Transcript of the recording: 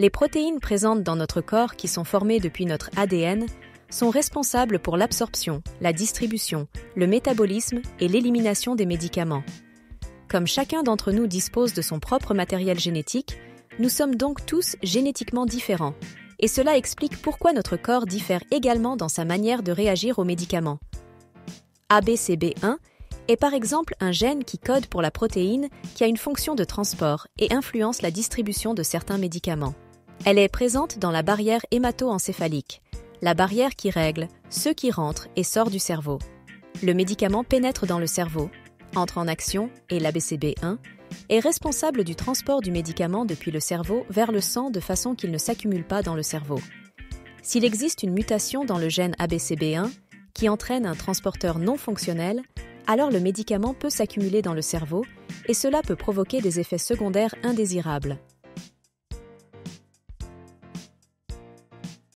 Les protéines présentes dans notre corps qui sont formées depuis notre ADN sont responsables pour l'absorption, la distribution, le métabolisme et l'élimination des médicaments. Comme chacun d'entre nous dispose de son propre matériel génétique, nous sommes donc tous génétiquement différents, et cela explique pourquoi notre corps diffère également dans sa manière de réagir aux médicaments. ABCB1 est par exemple un gène qui code pour la protéine qui a une fonction de transport et influence la distribution de certains médicaments. Elle est présente dans la barrière hémato-encéphalique, la barrière qui règle ce qui rentre et sort du cerveau. Le médicament pénètre dans le cerveau, entre en action et l'ABCB1 est responsable du transport du médicament depuis le cerveau vers le sang de façon qu'il ne s'accumule pas dans le cerveau. S'il existe une mutation dans le gène ABCB1 qui entraîne un transporteur non fonctionnel, alors le médicament peut s'accumuler dans le cerveau et cela peut provoquer des effets secondaires indésirables.